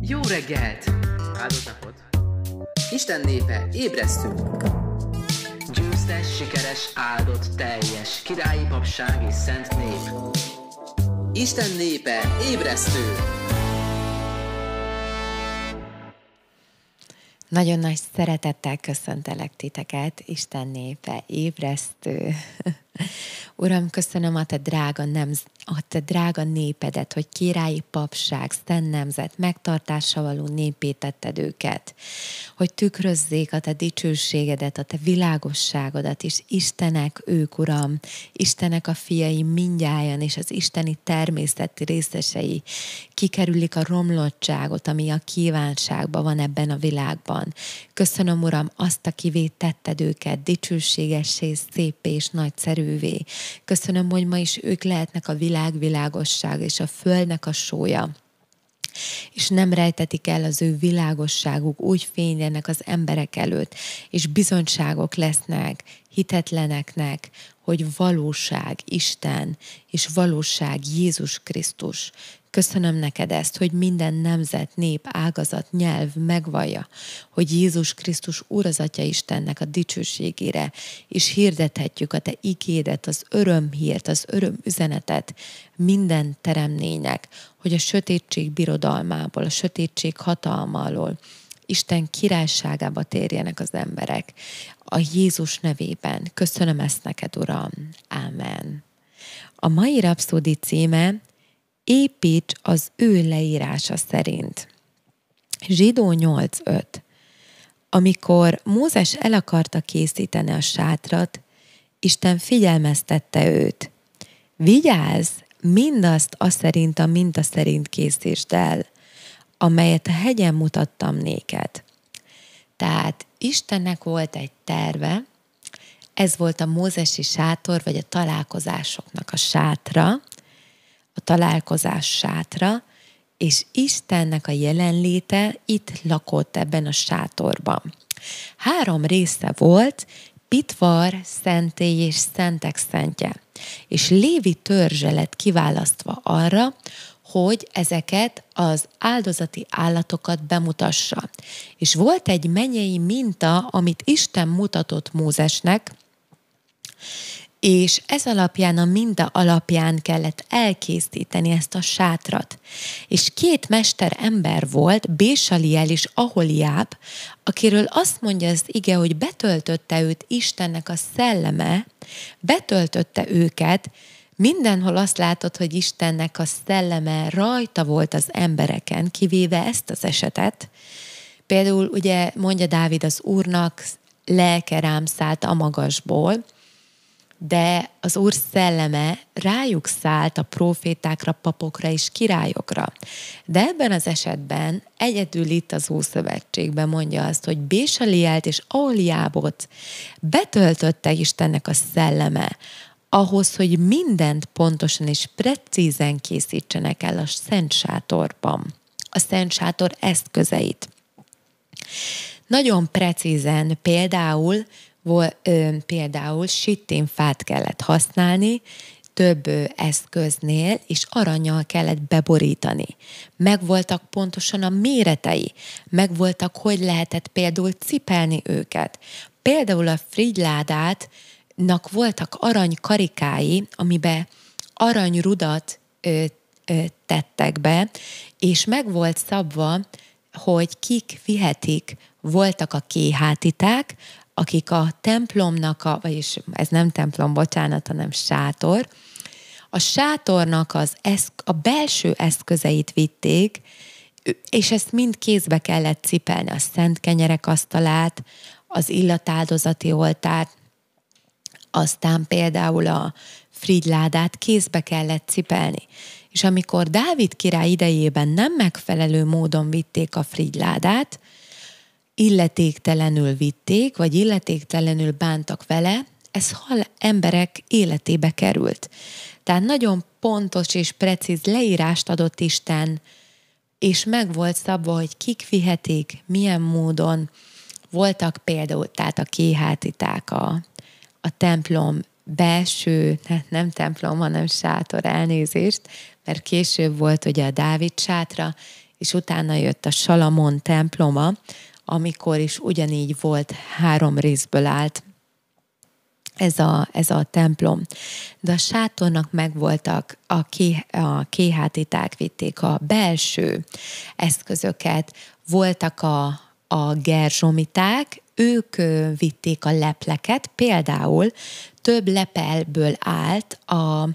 Jó reggelt! Áldott napot! Isten népe, ébresztünk! Győztes, sikeres, áldott, teljes, királyi papság és szent nép. Isten népe, ébresztő! Nagyon nagy szeretettel köszöntelek titeket, Isten népe, ébresztő. Uram, köszönöm a te drága, nemz, a te drága népedet, hogy királyi papság, szent nemzet, megtartása való népét tetted őket, hogy tükrözzék a te dicsőségedet, a te világosságodat, és Istenek ők, Uram, Istenek a fiai mindjájan, és az isteni természeti részesei. Kikerülik a romlottságot, ami a kívánságban van ebben a világban. Köszönöm, Uram, azt, akivé tetted őket, dicsőségessé, szép és nagyszerűvé. Köszönöm, hogy ma is ők lehetnek a világ világosság és a földnek a sója és nem rejtetik el az ő világosságuk, úgy fénylenek az emberek előtt, és bizonyságok lesznek hitetleneknek, hogy valóság Isten, és valóság Jézus Krisztus. Köszönöm neked ezt, hogy minden nemzet, nép, ágazat, nyelv megvallja, hogy Jézus Krisztus Úr az Atya Istennek a dicsőségére, és hirdethetjük a Te ikédet, az örömhírt, az öröm üzenetet minden teremnénynek, hogy a sötétség birodalmából, a sötétség hatalma Isten királyságába térjenek az emberek. A Jézus nevében. Köszönöm ezt neked, Uram. Ámen. A mai rapszódi címe építs az ő leírása szerint. Zsidó 8.5 Amikor Mózes el akarta készíteni a sátrat, Isten figyelmeztette őt. Vigyázz, mindazt a szerint a minta szerint készítsd el, amelyet a hegyen mutattam néked. Tehát Istennek volt egy terve, ez volt a mózesi sátor, vagy a találkozásoknak a sátra, a találkozás sátra, és Istennek a jelenléte itt lakott ebben a sátorban. Három része volt, Pitvar, Szentély és Szentek Szentje. És Lévi törzse lett kiválasztva arra, hogy ezeket az áldozati állatokat bemutassa. És volt egy menyei minta, amit Isten mutatott Mózesnek, és ez alapján, a minta alapján kellett elkészíteni ezt a sátrat. És két mester ember volt, Bésaliel és Aholiáb, akiről azt mondja az ige, hogy betöltötte őt Istennek a szelleme, betöltötte őket, mindenhol azt látod, hogy Istennek a szelleme rajta volt az embereken, kivéve ezt az esetet. Például ugye mondja Dávid az úrnak, lelke rám szállt a magasból, de az Úr szelleme rájuk szállt a profétákra, papokra és királyokra. De ebben az esetben egyedül itt az Ószövetségben mondja azt, hogy Bésalielt és Aholiábot betöltötte Istennek a szelleme, ahhoz, hogy mindent pontosan és precízen készítsenek el a Szent Sátorban, a Szent Sátor eszközeit. Nagyon precízen például Vol, ö, például fát kellett használni, több eszköznél, és aranyjal kellett beborítani. Megvoltak pontosan a méretei, megvoltak, hogy lehetett például cipelni őket. Például a frigyládát voltak arany karikái, amibe aranyrudat ö, ö, tettek be, és meg volt szabva, hogy kik vihetik, voltak a kéhátiták, akik a templomnak, a, vagyis ez nem templom, bocsánat, hanem sátor, a sátornak az eszk, a belső eszközeit vitték, és ezt mind kézbe kellett cipelni, a szent kenyerek asztalát, az illatáldozati oltárt, aztán például a frigyládát kézbe kellett cipelni. És amikor Dávid király idejében nem megfelelő módon vitték a frigyládát, illetéktelenül vitték, vagy illetéktelenül bántak vele, ez hal emberek életébe került. Tehát nagyon pontos és precíz leírást adott Isten, és meg volt szabva, hogy kik vihetik, milyen módon. Voltak például, tehát a kéhátiták, a, a templom belső, nem templom, hanem sátor elnézést, mert később volt ugye a Dávid sátra, és utána jött a Salamon temploma, amikor is ugyanígy volt, három részből állt ez a, ez a templom. De a sátornak megvoltak a, ké, a kéhátíták, vitték a belső eszközöket, voltak a, a gerzsomiták, ők vitték a lepleket, például több lepelből állt a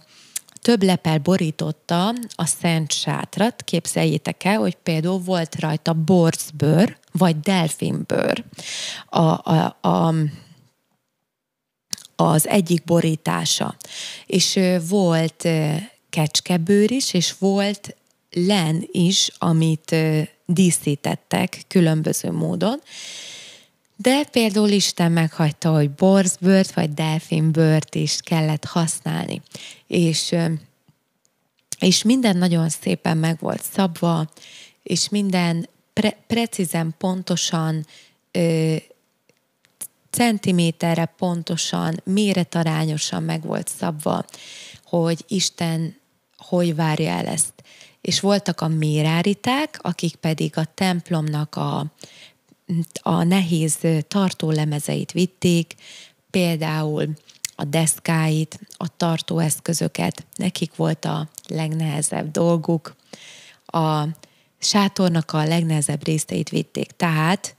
több lepel borította a szent sátrat. Képzeljétek el, hogy például volt rajta borzbőr, vagy delfinbőr. A, a, a, az egyik borítása. És volt kecskebőr is, és volt len is, amit díszítettek különböző módon. De például Isten meghagyta, hogy borzbőrt vagy delfinbőrt is kellett használni. És, és minden nagyon szépen meg volt szabva, és minden pre- precízen, pontosan, ö, centiméterre pontosan, méretarányosan meg volt szabva, hogy Isten hogy várja el ezt. És voltak a méráriták, akik pedig a templomnak a, a nehéz tartólemezeit vitték, például a deszkáit, a tartóeszközöket, nekik volt a legnehezebb dolguk. A sátornak a legnehezebb részeit vitték. Tehát,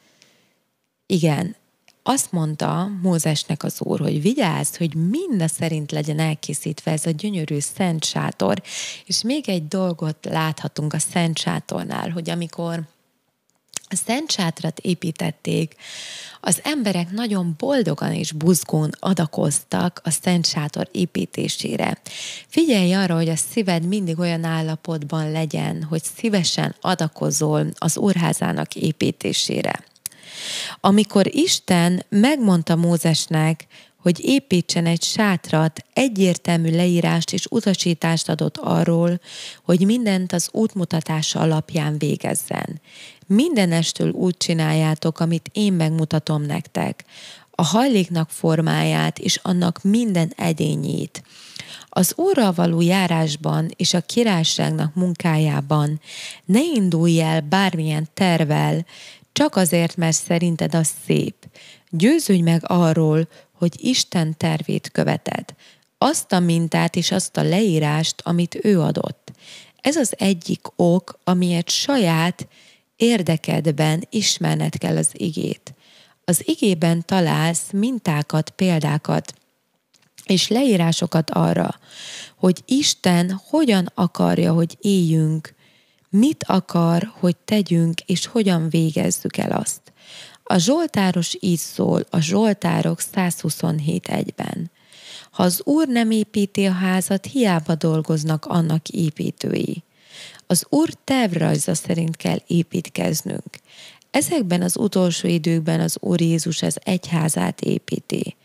igen, azt mondta Mózesnek az úr, hogy vigyázz, hogy mind szerint legyen elkészítve ez a gyönyörű szent sátor. És még egy dolgot láthatunk a szent sátornál, hogy amikor a szent sátrat építették, az emberek nagyon boldogan és buzgón adakoztak a Szent Sátor építésére. Figyelj arra, hogy a szíved mindig olyan állapotban legyen, hogy szívesen adakozol az úrházának építésére. Amikor Isten megmondta Mózesnek, hogy építsen egy sátrat, egyértelmű leírást és utasítást adott arról, hogy mindent az útmutatása alapján végezzen. Mindenestől úgy csináljátok, amit én megmutatom nektek. A hajléknak formáját és annak minden edényét. Az óra való járásban és a királyságnak munkájában ne indulj el bármilyen tervel, csak azért, mert szerinted az szép. Győződj meg arról, hogy Isten tervét követed, azt a mintát és azt a leírást, amit ő adott. Ez az egyik ok, amiért saját érdekedben ismerned kell az igét. Az igében találsz mintákat, példákat, és leírásokat arra, hogy Isten hogyan akarja, hogy éljünk, mit akar, hogy tegyünk, és hogyan végezzük el azt. A Zsoltáros így szól a Zsoltárok 127.1-ben. Ha az Úr nem építi a házat, hiába dolgoznak annak építői. Az Úr tervrajza szerint kell építkeznünk. Ezekben az utolsó időkben az Úr Jézus az egyházát építi.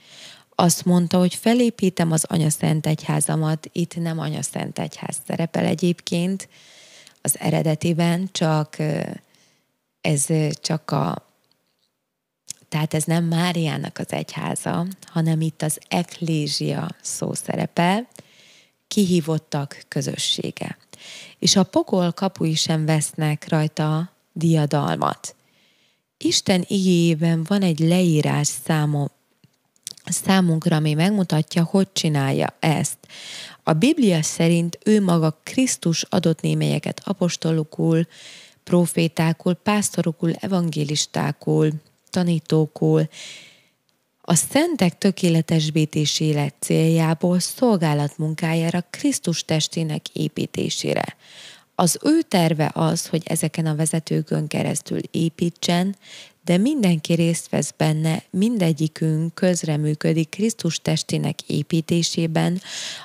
Azt mondta, hogy felépítem az Anya Szent Egyházamat, itt nem Anya Szent Egyház szerepel egyébként az eredetiben, csak ez csak a tehát ez nem Máriának az egyháza, hanem itt az eklézia szó szerepel, kihívottak közössége. És a pokol kapui sem vesznek rajta diadalmat. Isten igéjében van egy leírás számom, számunkra, ami megmutatja, hogy csinálja ezt. A Biblia szerint ő maga Krisztus adott némelyeket apostolokul, profétákul, pásztorokul, evangélistákul, tanítókul, a szentek tökéletes élet céljából szolgálat munkájára Krisztus testének építésére. Az ő terve az, hogy ezeken a vezetőkön keresztül építsen, de mindenki részt vesz benne, mindegyikünk közreműködik Krisztus testének építésében,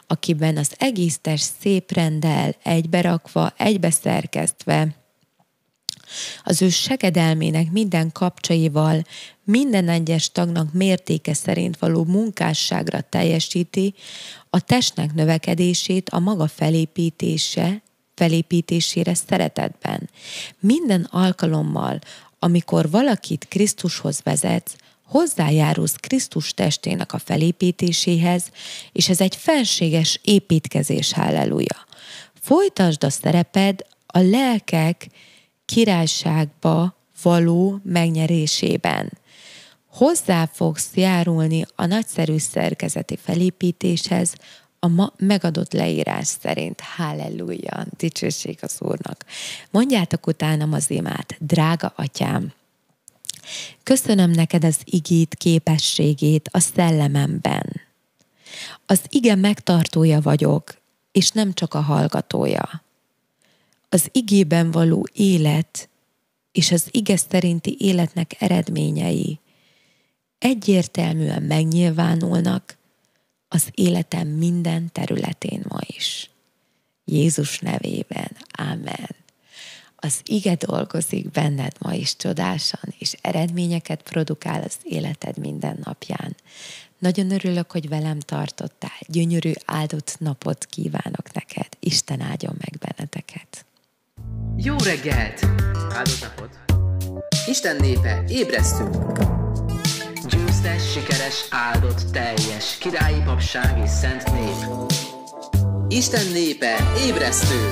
akiben az egész test szép rendel, egyberakva, egybeszerkesztve, az ő segedelmének minden kapcsaival, minden egyes tagnak mértéke szerint való munkásságra teljesíti a testnek növekedését a maga felépítése, felépítésére szeretetben. Minden alkalommal, amikor valakit Krisztushoz vezetsz, hozzájárulsz Krisztus testének a felépítéséhez, és ez egy felséges építkezés, halleluja. Folytasd a szereped a lelkek királyságba való megnyerésében. Hozzá fogsz járulni a nagyszerű szerkezeti felépítéshez, a ma megadott leírás szerint. Halleluja, dicsőség az Úrnak. Mondjátok utánam az imát, drága atyám, Köszönöm neked az igét, képességét a szellememben. Az ige megtartója vagyok, és nem csak a hallgatója. Az igében való élet és az ige szerinti életnek eredményei egyértelműen megnyilvánulnak az életem minden területén ma is. Jézus nevében. Amen. Az ige dolgozik benned ma is csodásan, és eredményeket produkál az életed minden napján. Nagyon örülök, hogy velem tartottál. Gyönyörű áldott napot kívánok neked. Isten áldjon meg benneteket. Jó reggelt! Áldott napot! Isten népe, ébresztünk! Győztes, sikeres, áldott, teljes, királyi papság és szent nép. Isten népe, ébresztő!